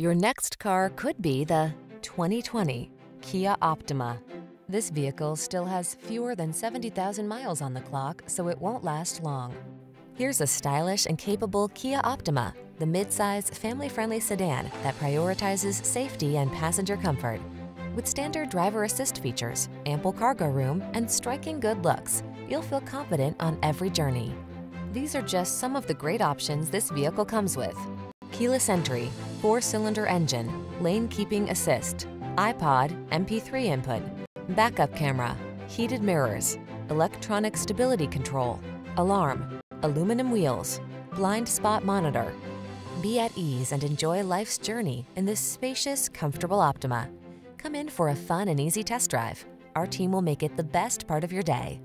Your next car could be the 2020 Kia Optima. This vehicle still has fewer than 70,000 miles on the clock, so it won't last long. Here's a stylish and capable Kia Optima, the midsize, family-friendly sedan that prioritizes safety and passenger comfort. With standard driver assist features, ample cargo room, and striking good looks, you'll feel confident on every journey. These are just some of the great options this vehicle comes with. Keyless entry, four-cylinder engine, lane keeping assist, iPod, MP3 input, backup camera, heated mirrors, electronic stability control, alarm, aluminum wheels, blind spot monitor. Be at ease and enjoy life's journey in this spacious, comfortable Optima. Come in for a fun and easy test drive. Our team will make it the best part of your day.